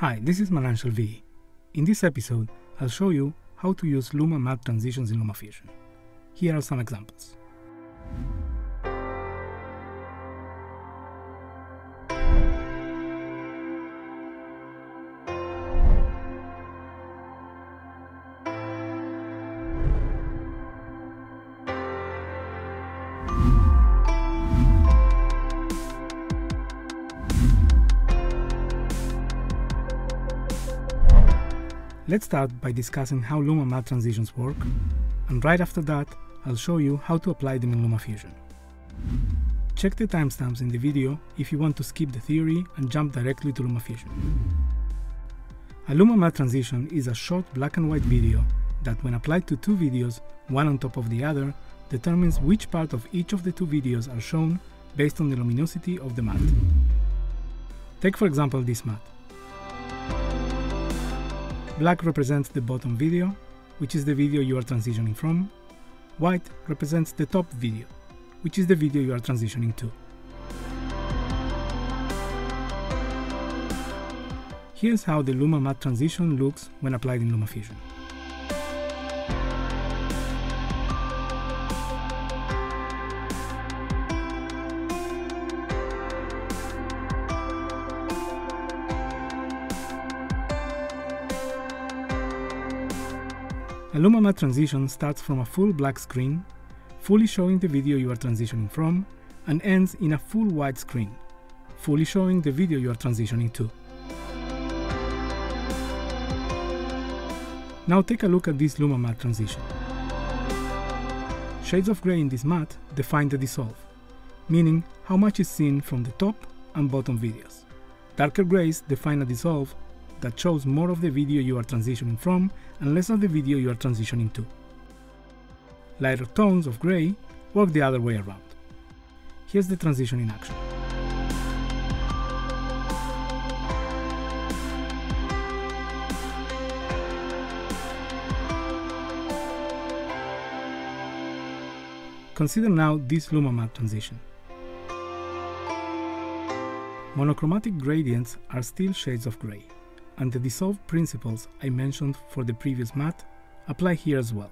Hi, this is Manan V. In this episode, I'll show you how to use Luma matte transitions in LumaFusion. Here are some examples. Let's start by discussing how Luma matte transitions work, and right after that, I'll show you how to apply them in LumaFusion. Check the timestamps in the video if you want to skip the theory and jump directly to LumaFusion. A Luma matte transition is a short black and white video that when applied to two videos, one on top of the other, determines which part of each of the two videos are shown based on the luminosity of the matte. Take for example this matte. Black represents the bottom video, which is the video you are transitioning from. White represents the top video, which is the video you are transitioning to. Here's how the Luma matte transition looks when applied in LumaFusion. A Luma matte transition starts from a full black screen, fully showing the video you are transitioning from, and ends in a full white screen, fully showing the video you are transitioning to. Now take a look at this Luma matte transition. Shades of gray in this matte define the dissolve, meaning how much is seen from the top and bottom videos. Darker grays define a dissolve that shows more of the video you are transitioning from and less of the video you are transitioning to. Lighter tones of gray work the other way around. Here's the transition in action. Consider now this Luma matte transition. Monochromatic gradients are still shades of gray and the dissolved principles I mentioned for the previous matte apply here as well.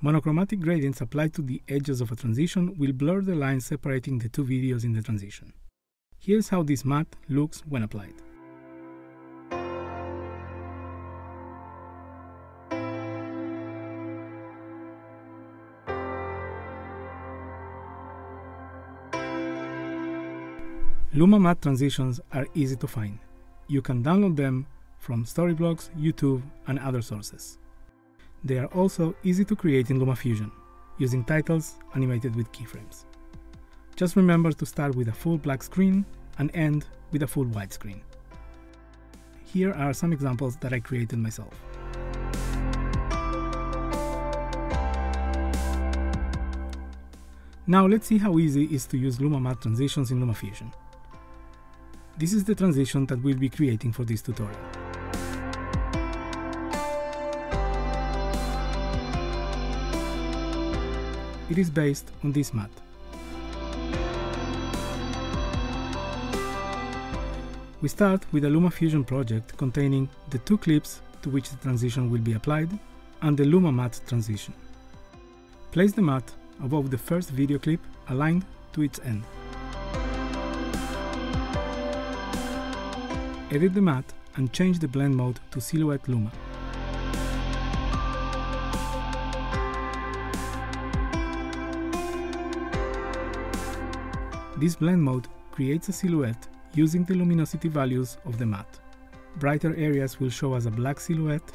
Monochromatic gradients applied to the edges of a transition will blur the line separating the two videos in the transition. Here's how this matte looks when applied. Luma matte transitions are easy to find you can download them from Storyblocks, YouTube, and other sources. They are also easy to create in LumaFusion, using titles animated with keyframes. Just remember to start with a full black screen and end with a full white screen. Here are some examples that I created myself. Now let's see how easy it is to use Luma matte transitions in LumaFusion. This is the transition that we'll be creating for this tutorial. It is based on this matte. We start with a LumaFusion project containing the two clips to which the transition will be applied and the Luma matte transition. Place the matte above the first video clip aligned to its end. Edit the matte and change the blend mode to Silhouette Luma. This blend mode creates a silhouette using the luminosity values of the matte. Brighter areas will show as a black silhouette,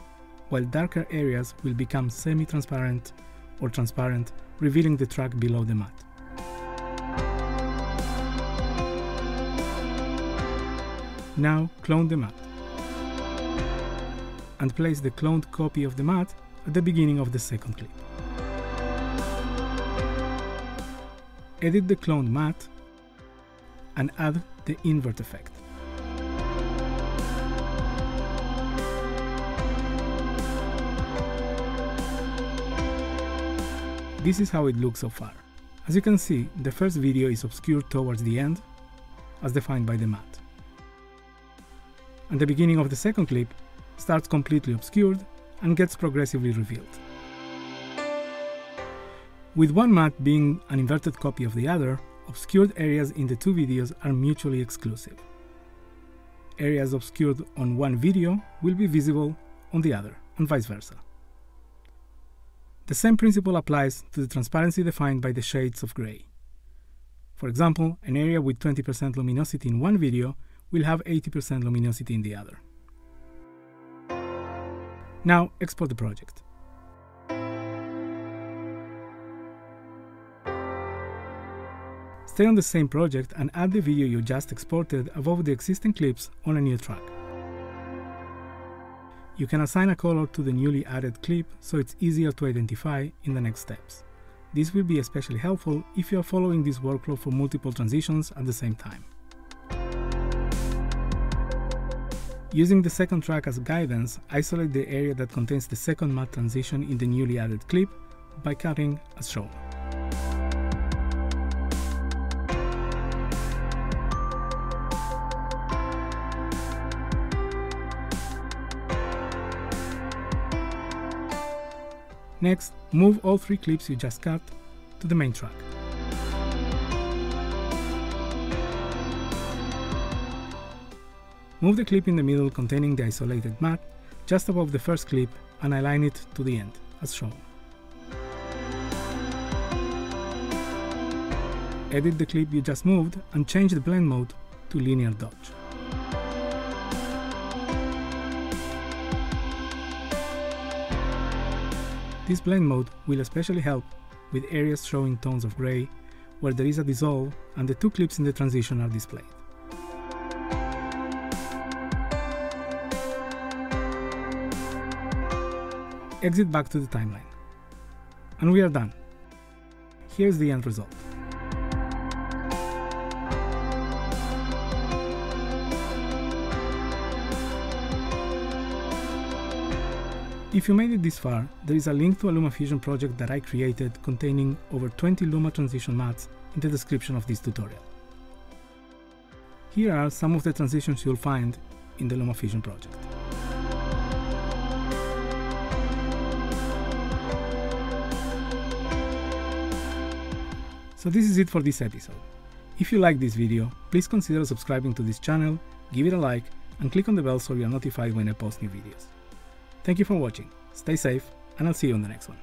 while darker areas will become semi-transparent or transparent, revealing the track below the matte. Now clone the matte. and place the cloned copy of the matte at the beginning of the second clip. Edit the cloned matte and add the invert effect. This is how it looks so far. As you can see, the first video is obscured towards the end, as defined by the matte. And the beginning of the second clip starts completely obscured and gets progressively revealed. With one matte being an inverted copy of the other, obscured areas in the two videos are mutually exclusive. Areas obscured on one video will be visible on the other, and vice versa. The same principle applies to the transparency defined by the shades of gray. For example, an area with 20% luminosity in one video will have 80% luminosity in the other. Now export the project. Stay on the same project and add the video you just exported above the existing clips on a new track. You can assign a color to the newly added clip so it's easier to identify in the next steps. This will be especially helpful if you are following this workflow for multiple transitions at the same time. Using the second track as guidance, isolate the area that contains the second matte transition in the newly added clip by cutting as shown. Next, move all three clips you just cut to the main track. Move the clip in the middle containing the isolated matte just above the first clip and align it to the end, as shown. Edit the clip you just moved and change the blend mode to linear dodge. This blend mode will especially help with areas showing tones of gray where there is a dissolve and the two clips in the transition are displayed. Exit back to the timeline. And we are done. Here's the end result. If you made it this far, there is a link to a LumaFusion project that I created containing over 20 Luma transition mattes in the description of this tutorial. Here are some of the transitions you'll find in the LumaFusion project. So this is it for this episode. If you like this video, please consider subscribing to this channel, give it a like, and click on the bell so you are notified when I post new videos. Thank you for watching, stay safe, and I'll see you on the next one.